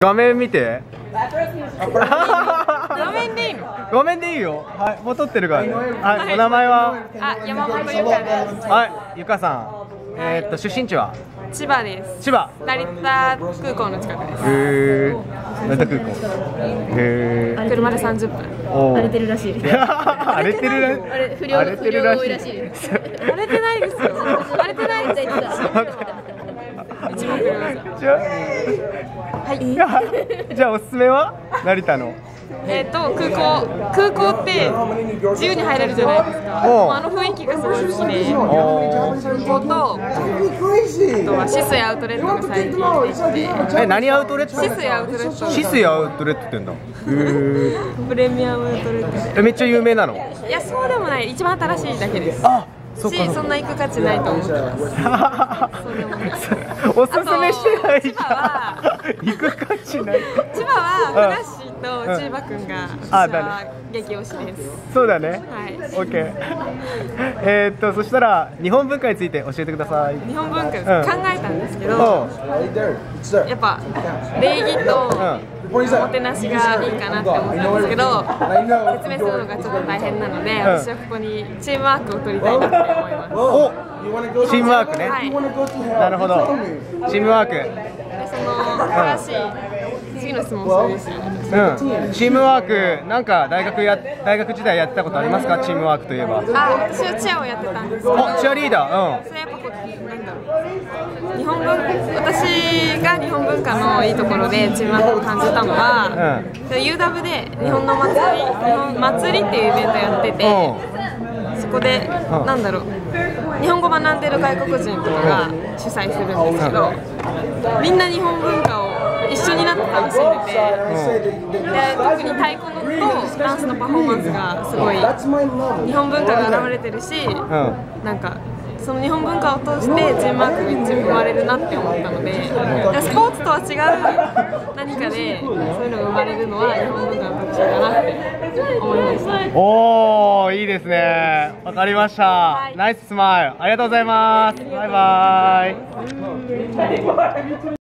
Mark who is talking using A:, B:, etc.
A: 画面見て。
B: 画面でいいの？
A: 画面でいいよ。はいもう撮ってるからね。はい。お名前は？
B: あ、山本ゆかです。
A: はいゆかさん。えー、っと出身地は？
B: 千葉です。
A: 千葉。
B: 成田空港の近くです。
A: へえ成田空港。へえ
B: 車で30分。
A: お
C: 荒れてるらしい。です。
A: 荒れてる？ら
C: あれ不良
A: 荒れてるらしい
C: 不良多いらしい。です。
B: 荒れてないですよ。荒れてないです一番車です
A: じゃ。あ、じゃあおすすめは？成田の。
B: えっと空港。空港って自由に入れるじゃないですか。あの雰囲気がすごい好きで。空港とあとはシスイアウトレットが最近。できて
A: え何アウトレット？
B: シスイアウトレット。
A: シスイアウトレットってんだ。へ え
B: プレミアムアウトレット。で
A: えめっちゃ有名なの？
B: いやそうでもない。一番新しいだけです。
A: あそ
B: しそんな行く価値ないと思ってます。
A: おすすめしてないじゃん。行く価値ない。
B: 千葉はフラッシーとチーバくんが
A: あ
B: 私は激推しです。
A: そうだね。
B: はい。
A: オッケーえーっとそしたら日本文化について教えてください。
B: 日本文化考えたんですけどやっぱ礼儀と
A: うん。
B: おもてなしがいいかなって思ったんですけど説明するのがちょっと大変なので
A: ん。
B: 私はここにチームワークを取りたいなって思います。
A: お。チームワークね、
B: はい。
A: なるほど。チームワーク。
B: でその新しい次の質問すよ。ね
A: うん。チームワークなんか大学や大学時代やってたことありますか？チームワークといえば。
B: あ私はチアをやってたんですけど。
A: おチアリーダー。
B: それやっぱこうなんだ。ろう日本文私が日本文化のいいところでチームワークを感じたのは、UW で日本の祭り日本祭りっていうイベントやってて、そこで、
A: ん。
B: なんだろう。日本語学んでる外国人とかが主催するんですけど、みんな日本文化を一緒になって楽しんでて、で特に太鼓のとダンスのパフォーマンスがすごい日本文化が現れてるし、なんかその日本文化を通してチームワークが一番生まれるなって思ったので、スポーツとは違う何かでそういうのが生まれるのは日本文化の特徴だなって思いました。
A: おおいいですね。わかりました、
B: い。
A: ナイススマイルありがとうございます。バイバイ